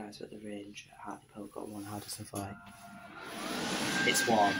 Guys, at the range at Hartlepool, got one How does it fight. It's warm.